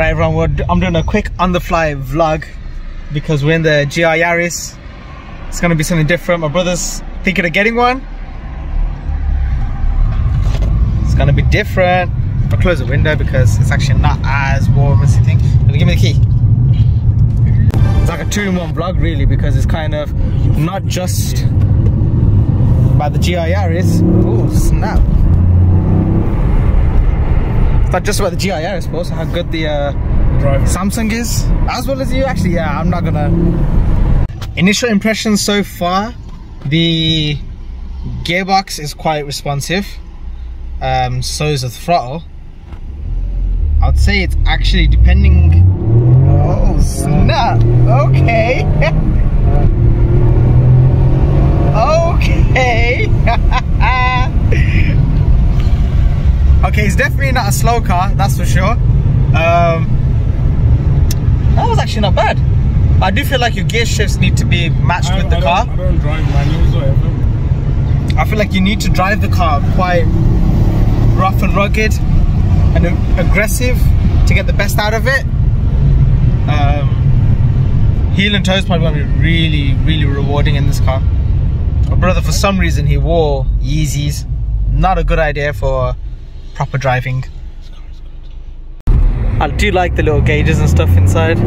Right everyone, we're, I'm doing a quick on the fly vlog because we're in the GR Yaris. It's gonna be something different. My brother's thinking of getting one. It's gonna be different. I'll close the window because it's actually not as warm as you think. You give me the key? It's like a two-in-one vlog really because it's kind of not just about the GR Yaris. Oh snap. Not just about the GR Yaris, but also how good the uh, Samsung is, as well as you. Actually, yeah, I'm not gonna. Initial impressions so far, the gearbox is quite responsive. Um, so is the throttle. I'd say it's actually depending. Oh snap! Okay. okay. Okay, it's definitely not a slow car, that's for sure. Um, that was actually not bad. I do feel like your gear shifts need to be matched I, with the I car. I don't drive manuals or anything. I feel like you need to drive the car quite rough and rugged and aggressive to get the best out of it. Um, heel and toe is probably going to be really, really rewarding in this car. My brother, for some reason, he wore Yeezys. Not a good idea for proper driving. I do like the little gauges and stuff inside.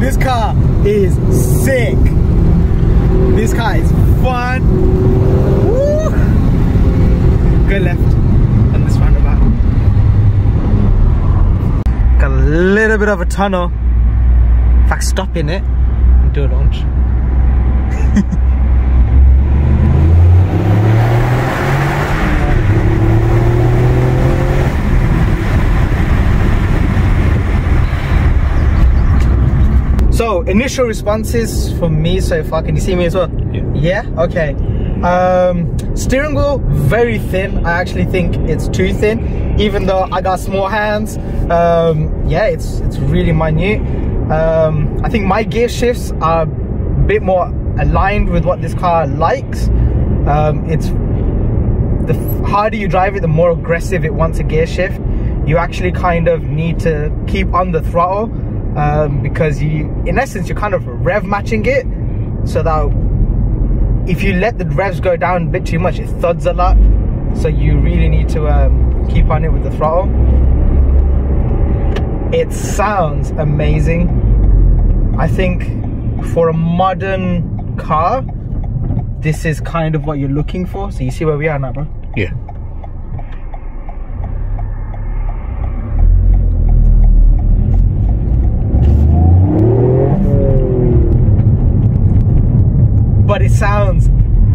This car is sick. This car is fun. Woo. Go left on this roundabout. Got a little bit of a tunnel. In fact, stop in it and do a launch. So initial responses from me so far. Can you see me as well? Yeah. Yeah. Okay. Um, steering wheel very thin. I actually think it's too thin, even though I got small hands. Um, yeah, it's it's really minute. Um, I think my gear shifts are a bit more aligned with what this car likes. Um, it's the harder you drive it, the more aggressive it wants a gear shift. You actually kind of need to keep on the throttle um, because you, in essence, you're kind of rev matching it so that if you let the revs go down a bit too much, it thuds a lot. So you really need to um, keep on it with the throttle. It sounds amazing. I think for a modern car, this is kind of what you're looking for. So you see where we are now, bro? Yeah. It sounds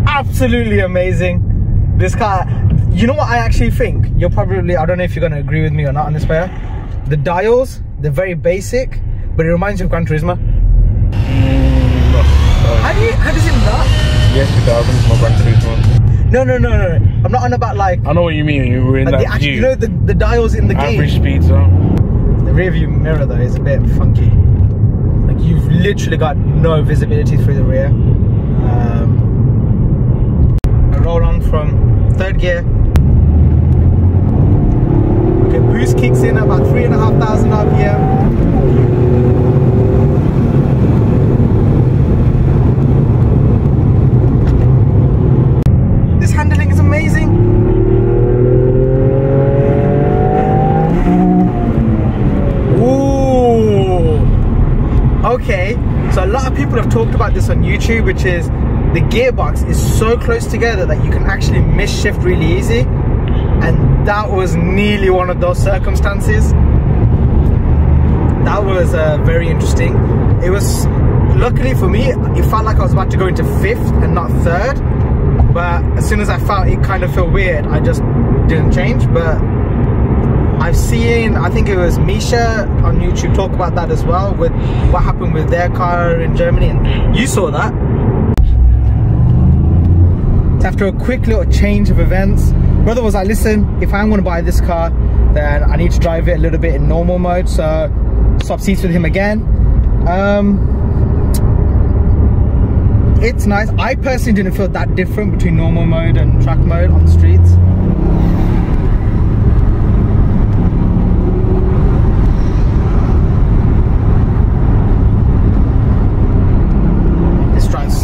absolutely amazing. This car, you know what I actually think? You're probably, I don't know if you're gonna agree with me or not on this pair. The dials, they're very basic, but it reminds you of Gran Turismo. Mm, no, How do you, how does it not? Yes, it does. It's my Gran Turismo. No, no, no, no. I'm not on about like, I know what you mean. You were in like that the, view. you know the, the dials in the Average game. speed zone. The rear view mirror though is a bit funky. Like you've literally got no visibility through the rear. Roll on from third gear. Okay, boost kicks in about three and a half thousand RPM. This handling is amazing. Ooh. Okay, so a lot of people have talked about this on YouTube, which is the gearbox is so close together that you can actually miss shift really easy. And that was nearly one of those circumstances. That was uh, very interesting. It was, luckily for me, it felt like I was about to go into fifth and not third. but as soon as I felt it kind of felt weird, I just didn't change. But I've seen, I think it was Misha on YouTube talk about that as well with what happened with their car in Germany, and you saw that. After a quick little change of events, brother was like, listen, if I'm gonna buy this car, then I need to drive it a little bit in normal mode. So swap seats with him again. Um, it's nice. I personally didn't feel that different between normal mode and track mode on the streets. This drives,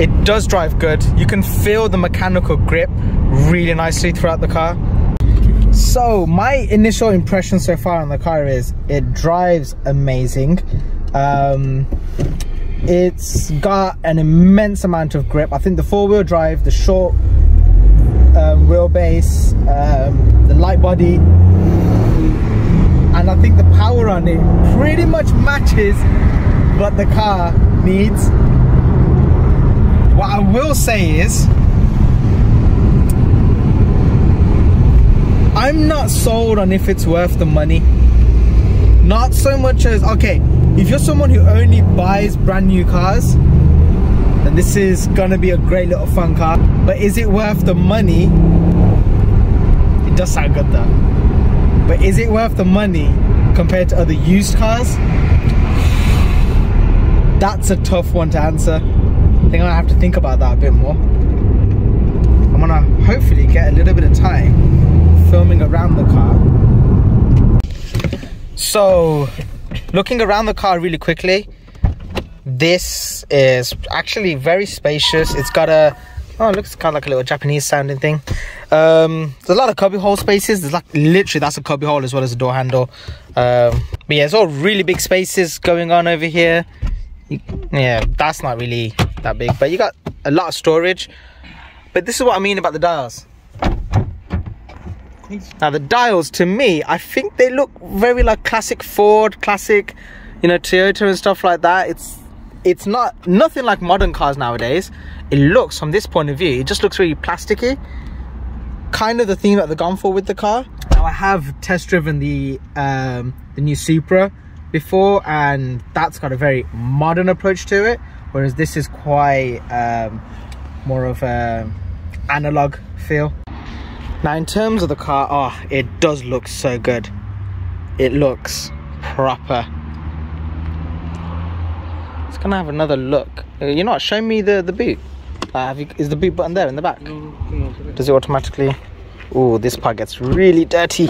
it does drive good. You can feel the mechanical grip really nicely throughout the car. So my initial impression so far on the car is it drives amazing. Um, it's got an immense amount of grip. I think the four-wheel drive, the short um, wheelbase, um, the light body, and I think the power on it pretty much matches what the car needs. What I will say is, I'm not sold on if it's worth the money. Not so much as, okay, if you're someone who only buys brand new cars, then this is gonna be a great little fun car. But is it worth the money? It does sound good though. But is it worth the money compared to other used cars? That's a tough one to answer. I think I have to think about that a bit more. I'm gonna hopefully get a little bit of time filming around the car. So, looking around the car really quickly, this is actually very spacious. It's got a oh, it looks kind of like a little Japanese sounding thing. Um, there's a lot of cubby hole spaces. There's like literally that's a cubby hole as well as a door handle. Um, but yeah, it's all really big spaces going on over here. Yeah, that's not really that big, but you got a lot of storage. But this is what I mean about the dials. Now the dials, to me, I think they look very like classic Ford, classic, you know, Toyota and stuff like that. It's it's not nothing like modern cars nowadays. It looks, from this point of view, it just looks really plasticky. Kind of the theme that they've gone for with the car. Now I have test driven the um, the new Supra before, and that's got a very modern approach to it, whereas this is quite um, more of a analog feel. Now in terms of the car, oh, it does look so good. It looks proper. It's gonna have another look. Uh, You're not showing me the, the boot. Uh, have you, is the boot button there in the back? Does it automatically? Oh, this part gets really dirty.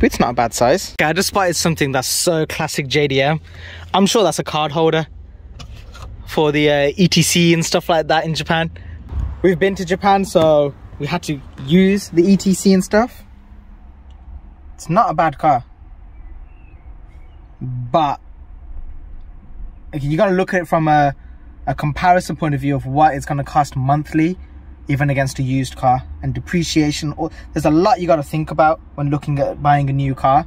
Boot's not a bad size. Okay, I just spotted something that's so classic JDM. I'm sure that's a card holder for the uh, ETC and stuff like that in Japan. We've been to Japan, so we had to use the ETC and stuff. It's not a bad car. But okay, you gotta look at it from a, a comparison point of view of what it's gonna cost monthly, even against a used car and depreciation. Oh, there's a lot you gotta think about when looking at buying a new car.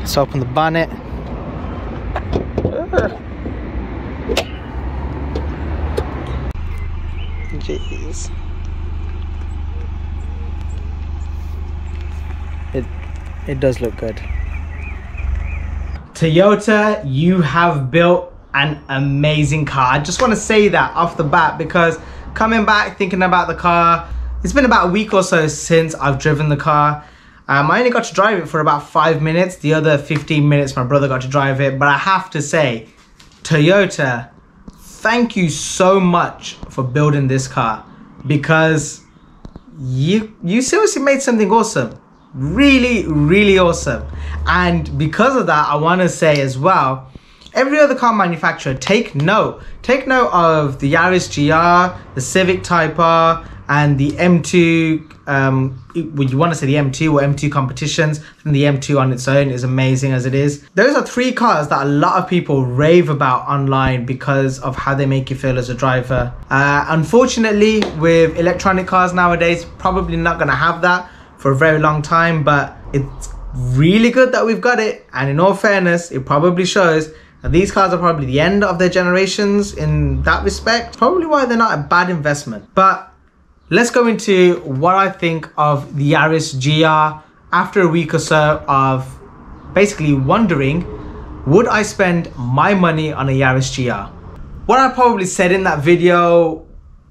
Let's open the bonnet. Jeez. It it does look good. Toyota, you have built an amazing car. I just want to say that off the bat because coming back thinking about the car, it's been about a week or so since I've driven the car. Um, I only got to drive it for about five minutes. The other 15 minutes, my brother got to drive it. But I have to say, Toyota, thank you so much for building this car because you you seriously made something awesome really really awesome and because of that i want to say as well every other car manufacturer take note. Take note of the yaris gr the civic type r and the m2 um would you want to say the m2 or m2 competitions? And the m2 on its own is amazing as it is. Those are three cars that a lot of people rave about online because of how they make you feel as a driver. Uh, unfortunately with electronic cars nowadays probably not going to have that for a very long time but it's really good that we've got it. And in all fairness it probably shows And these cars are probably the end of their generations in that respect. Probably why they're not a bad investment. But let's go into what I think of the Yaris GR after a week or so of basically wondering would I spend my money on a Yaris GR? What I probably said in that video,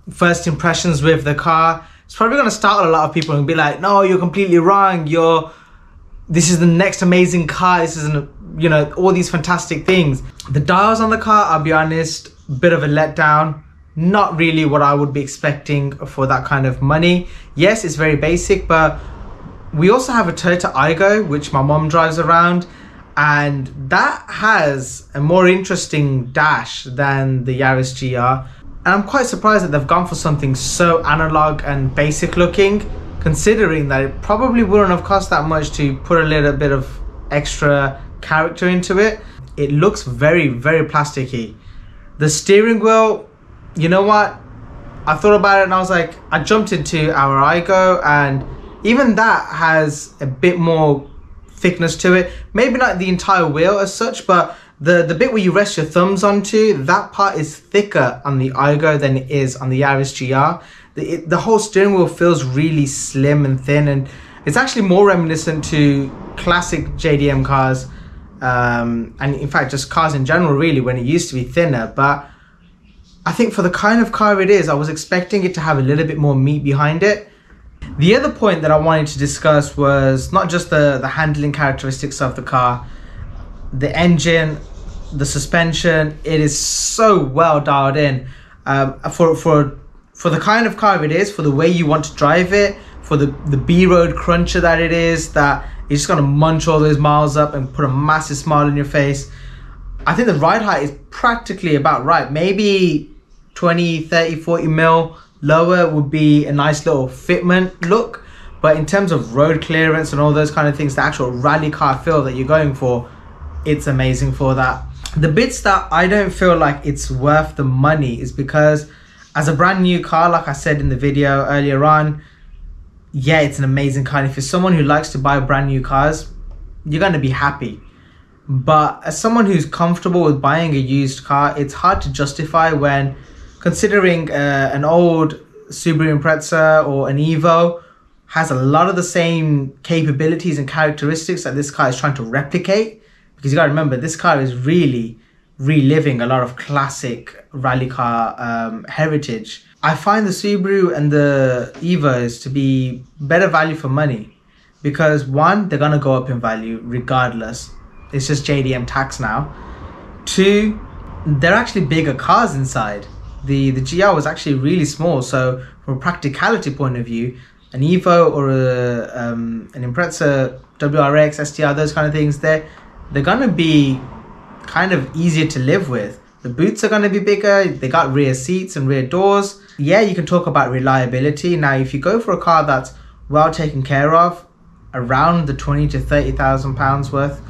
first impressions with the car, it's probably gonna start a lot of people and be like, no, you're completely wrong. You're this is the next amazing car. This is an you know, all these fantastic things. The dials on the car, I'll be honest, bit of a letdown. Not really what I would be expecting for that kind of money. Yes, it's very basic, but we also have a Toyota Aygo, which my mom drives around, and that has a more interesting dash than the Yaris GR. And I'm quite surprised that they've gone for something so analog and basic looking, considering that it probably wouldn't have cost that much to put a little bit of extra character into it. It looks very, very plasticky. The steering wheel, you know what? I thought about it and I was like, I jumped into our Aygo and even that has a bit more thickness to it. Maybe not the entire wheel as such, but the, the bit where you rest your thumbs onto, that part is thicker on the Aygo than it is on the Yaris GR. The, it, the whole steering wheel feels really slim and thin and it's actually more reminiscent to classic JDM cars um, and in fact just cars in general really when it used to be thinner. But I think for the kind of car it is I was expecting it to have a little bit more meat behind it. The other point that I wanted to discuss was not just the the handling characteristics of the car the engine the suspension. It is so well dialed in. Um, for for for the kind of car it is for the way you want to drive it for the the b-road cruncher that it is that you're just gonna munch all those miles up and put a massive smile on your face. I think the ride height is practically about right. Maybe 20, 30, 40 mil lower would be a nice little fitment look. But in terms of road clearance and all those kind of things, the actual rally car feel that you're going for, it's amazing for that. The bits that I don't feel like it's worth the money is because as a brand new car, like I said in the video earlier on, yeah, it's an amazing car. And if you're someone who likes to buy brand new cars, you're going to be happy. But as someone who's comfortable with buying a used car, it's hard to justify when considering uh, an old Subaru Impreza or an Evo has a lot of the same capabilities and characteristics that this car is trying to replicate. Because you got to remember, this car is really reliving a lot of classic rally car um, heritage I find the Subaru and the Evos to be better value for money because one, they're gonna go up in value regardless. It's just JDM tax now. Two, they're actually bigger cars inside. The the GR was actually really small, so from a practicality point of view, an Evo or a um, an Impreza WRX, STI, those kind of things, they're they're gonna be kind of easier to live with. The boots are gonna be bigger. They got rear seats and rear doors yeah, you can talk about reliability. Now, if you go for a car that's well taken care of, around the twenty to thirty thousand pounds worth,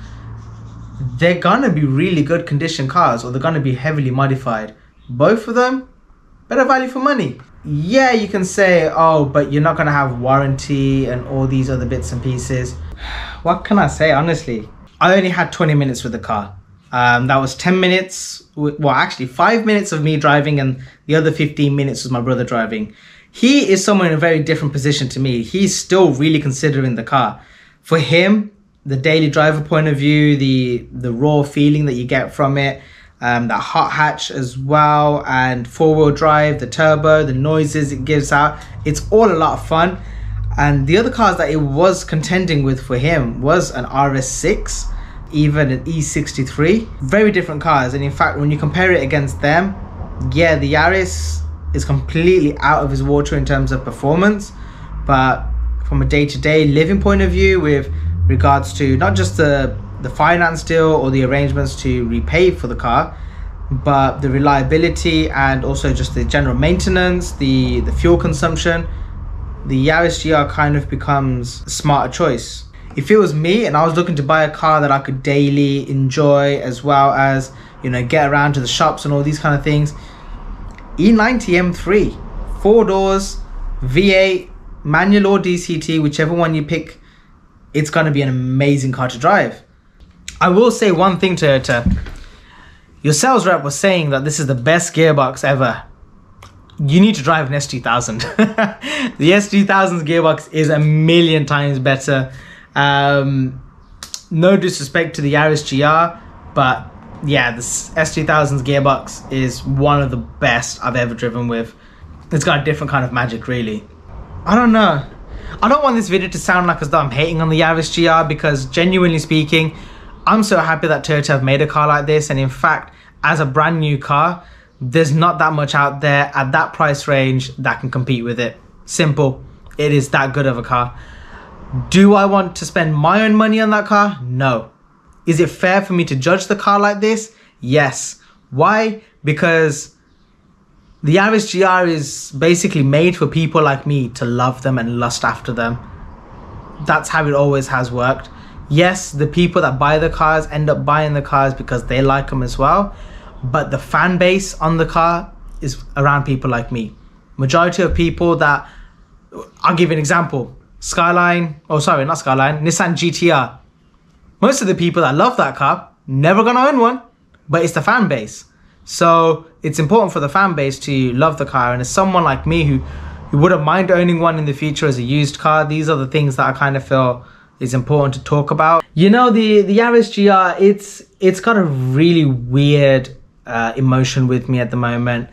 they're gonna be really good condition cars, or they're gonna be heavily modified. Both of them, better value for money. Yeah, you can say, oh, but you're not gonna have warranty and all these other bits and pieces. What can I say, honestly? I only had 20 minutes with the car. Um, that was 10 minutes, well, actually, five minutes of me driving, and the other 15 minutes was my brother driving. He is someone in a very different position to me. He's still really considering the car. For him, the daily driver point of view, the, the raw feeling that you get from it, um, that hot hatch as well, and four wheel drive, the turbo, the noises it gives out, it's all a lot of fun. And the other cars that it was contending with for him was an RS6 even an E63. Very different cars, and in fact, when you compare it against them, yeah, the Yaris is completely out of his water in terms of performance, but from a day-to-day living point of view, with regards to not just the the finance deal or the arrangements to repay for the car, but the reliability and also just the general maintenance, the the fuel consumption, the Yaris GR kind of becomes a smarter choice if it was me and I was looking to buy a car that I could daily enjoy as well as you know get around to the shops and all these kind of things E90 M3 four doors V8 manual or DCT whichever one you pick it's going to be an amazing car to drive I will say one thing Toyota your sales rep was saying that this is the best gearbox ever. You need to drive an S2000. the S2000's gearbox is a million times better. Um, no disrespect to the Yaris GR, but yeah, this S2000's gearbox is one of the best I've ever driven with. It's got a different kind of magic, really. I don't know. I don't want this video to sound like as though I'm hating on the Yaris GR because genuinely speaking, I'm so happy that Toyota have made a car like this. And in fact, as a brand new car, there's not that much out there at that price range that can compete with it. Simple. It is that good of a car. Do I want to spend my own money on that car? No. Is it fair for me to judge the car like this? Yes. Why? Because the Yaris GR is basically made for people like me to love them and lust after them. That's how it always has worked. Yes, the people that buy the cars end up buying the cars because they like them as well, but the fan base on the car is around people like me. Majority of people that I'll give you an example. Skyline, oh sorry, not Skyline, Nissan GTR. Most of the people that love that car never gonna own one, but it's the fan base. So it's important for the fan base to love the car. And as someone like me who, who wouldn't mind owning one in the future as a used car, these are the things that I kind of feel is important to talk about. You know, the, the Yaris GR, it's, it's got a really weird uh, emotion with me at the moment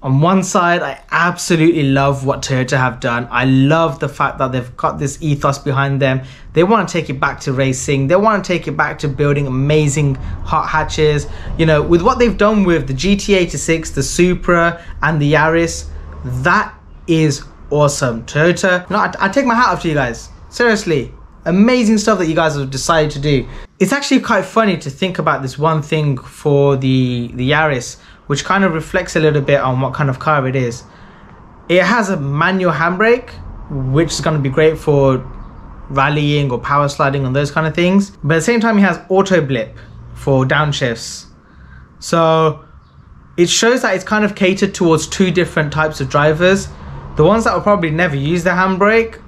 on one side, I absolutely love what Toyota have done. I love the fact that they've got this ethos behind them. They want to take it back to racing. They want to take it back to building amazing hot hatches. You know, with what they've done with the GT86, the Supra, and the Yaris, that is awesome. Toyota, no, I, I take my hat off to you guys. Seriously, amazing stuff that you guys have decided to do. It's actually quite funny to think about this one thing for the, the Yaris which kind of reflects a little bit on what kind of car it is. It has a manual handbrake, which is going to be great for rallying or power sliding and those kind of things. But at the same time, it has auto blip for downshifts. So it shows that it's kind of catered towards two different types of drivers. The ones that will probably never use the handbrake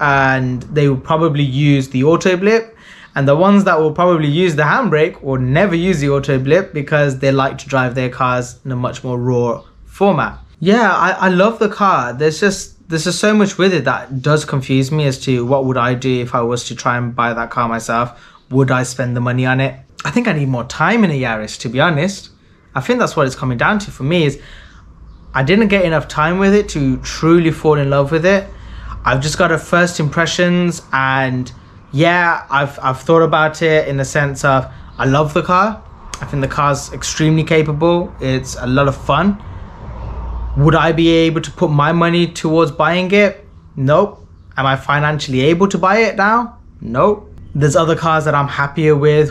and they will probably use the auto blip and the ones that will probably use the handbrake will never use the auto blip because they like to drive their cars in a much more raw format. Yeah, I, I love the car. There's just there's just so much with it that does confuse me as to what would I do if I was to try and buy that car myself. Would I spend the money on it? I think I need more time in a Yaris to be honest. I think that's what it's coming down to for me is I didn't get enough time with it to truly fall in love with it. I've just got a first impressions and yeah, I've I've thought about it in the sense of I love the car. I think the car's extremely capable. It's a lot of fun. Would I be able to put my money towards buying it? Nope. Am I financially able to buy it now? Nope. There's other cars that I'm happier with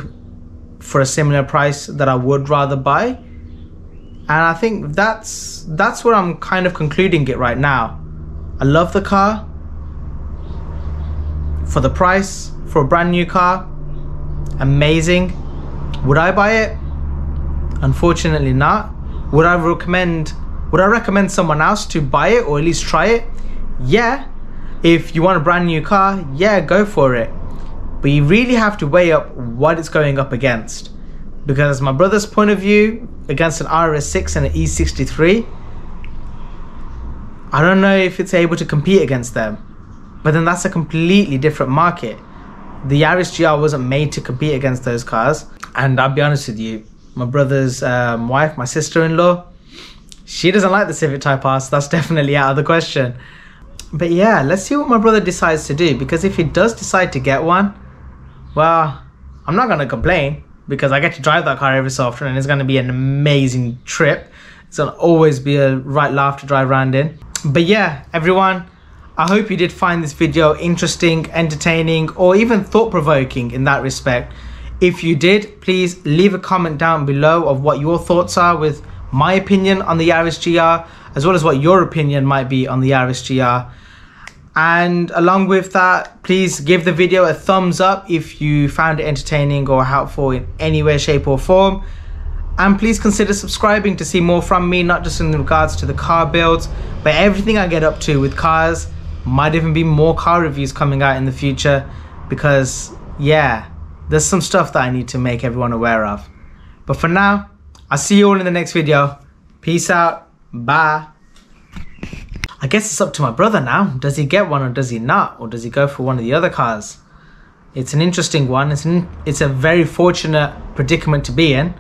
for a similar price that I would rather buy. And I think that's that's where I'm kind of concluding it right now. I love the car. For the price, for a brand new car. Amazing. Would I buy it? Unfortunately not. Would I recommend would I recommend someone else to buy it or at least try it? Yeah. If you want a brand new car, yeah, go for it. But you really have to weigh up what it's going up against. Because my brother's point of view, against an RS6 and an E63, I don't know if it's able to compete against them. But then that's a completely different market the Yaris GR wasn't made to compete against those cars. And I'll be honest with you, my brother's um, wife, my sister-in-law, she doesn't like the Civic Type R, so that's definitely out of the question. But yeah, let's see what my brother decides to do, because if he does decide to get one, well, I'm not gonna complain, because I get to drive that car every so often, and it's gonna be an amazing trip. It's gonna always be a right laugh to drive around in. But yeah, everyone, I hope you did find this video interesting, entertaining, or even thought-provoking in that respect. If you did, please leave a comment down below of what your thoughts are with my opinion on the Yaris GR, as well as what your opinion might be on the Yaris GR. And along with that, please give the video a thumbs up if you found it entertaining or helpful in any way, shape or form. And please consider subscribing to see more from me, not just in regards to the car builds, but everything I get up to with cars might even be more car reviews coming out in the future because, yeah, there's some stuff that I need to make everyone aware of. But for now, I'll see you all in the next video. Peace out. Bye. I guess it's up to my brother now. Does he get one or does he not? Or does he go for one of the other cars? It's an interesting one. It's, an, it's a very fortunate predicament to be in.